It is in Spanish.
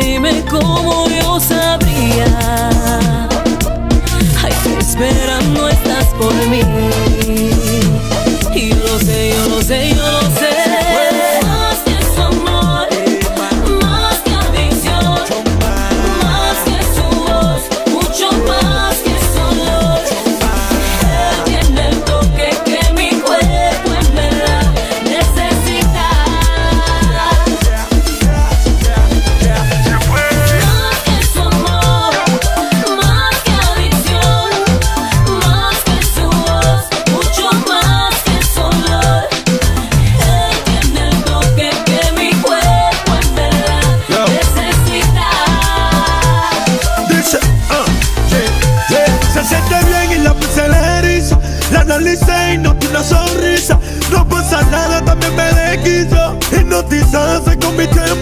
Dime cómo yo sabría. Ay, tú esperando estás por mí. Y yo lo sé, yo lo sé, yo lo sé. analicé y no tiene una sonrisa. No pasa nada, también me desquizo. Hipnotizada se convirtió en